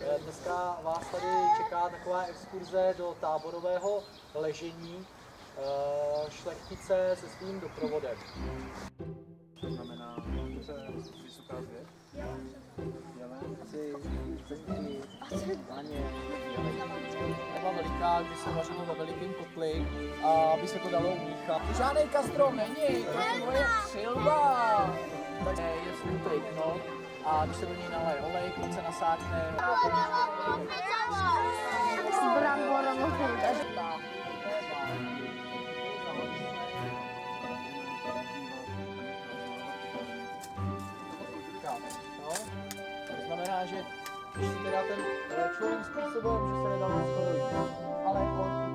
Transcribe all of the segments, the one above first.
Eh, Dneska vás tady čeká taková exkurze do táborového ležení eh, šlechtice se svým doprovodem. To znamená, že vysoká zvěř. Jelenci, centi, laně, Eva veliká, kdy se vařilo ve velikém kotli, a aby se to dalo umíchat. Žádný kastrom není, to je silva. Tak je smutej no. A když se do něj naleje olej, pak se nasákne. No, to znamená, že když si teda ten eh, člověk způsobil, že se nedalo skoro jít, ale on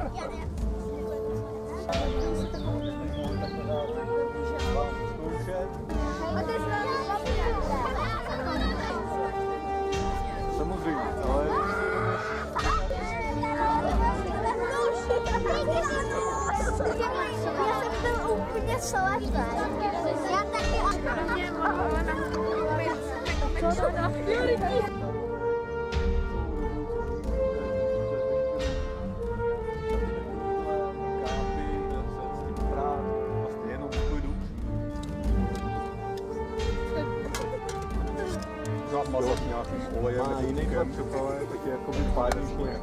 Ja takie... Karten was auf die Nacht Ohr, ja, mit denen können wir hier kommen beide nicht mehr.